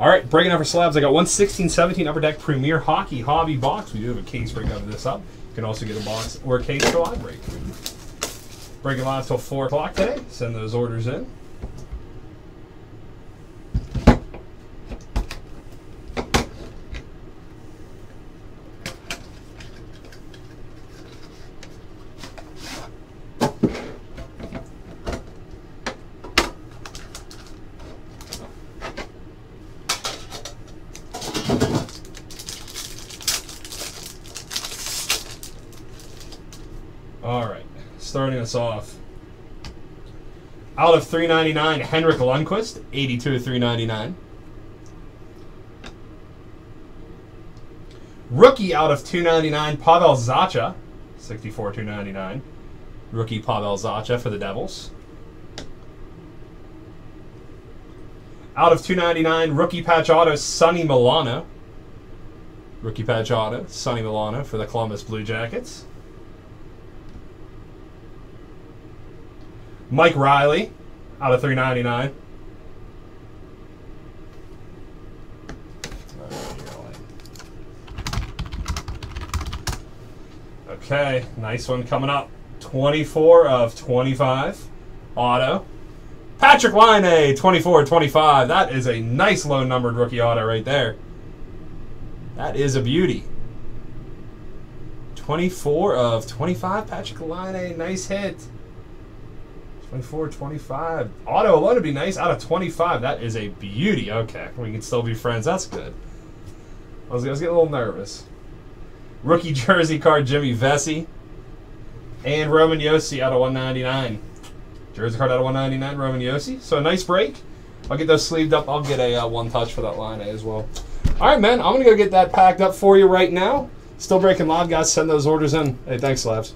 All right, breaking up for Slabbs. I got one 16-17 Upper Deck Premier Hockey Hobby box. We do have a case break of this up. You can also get a box or a case for live break. Breaking live till 4 o'clock today. Send those orders in. All right, starting us off. Out of 399, Henrik Lundqvist, 82 of 399. Rookie out of 299, Pavel Zacha, 64 299. Rookie Pavel Zacha for the Devils. Out of 299, rookie patch auto, Sonny Milano. Rookie patch auto, Sonny Milano for the Columbus Blue Jackets. Mike Riley out of 399. Okay, nice one coming up. 24 of 25. Auto. Patrik Laine, 24 25. That is a nice low numbered rookie auto right there. That is a beauty. 24 of 25. Patrik Laine, nice hit. 24, 25. Auto alone would be nice. Out of 25, that is a beauty. Okay, we can still be friends. That's good. I was, I was getting a little nervous. Rookie jersey card, Jimmy Vesey. And Roman Josi out of 199. Jersey card out of 199, Roman Josi. So a nice break. I'll get those sleeved up. I'll get a uh, one touch for that Laine as well. All right, man. I'm going to go get that packed up for you right now. Still breaking live, guys. Send those orders in. Hey, thanks, Labs.